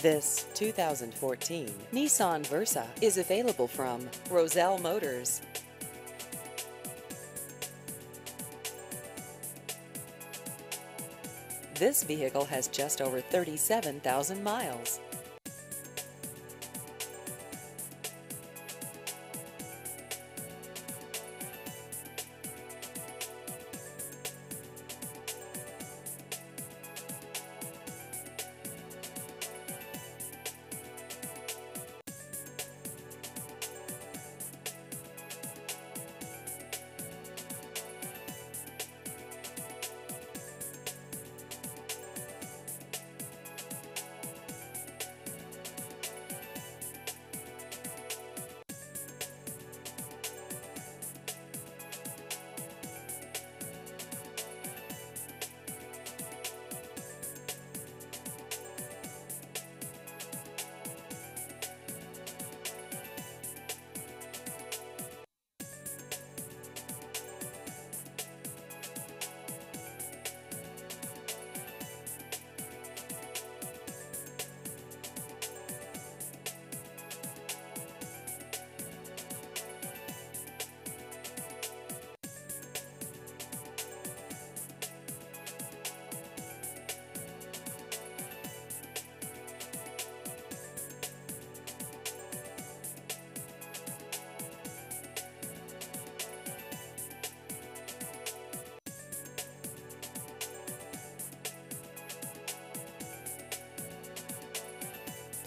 This 2014 Nissan Versa is available from Roselle Motors. This vehicle has just over 37,000 miles.